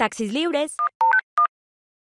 taxis lliures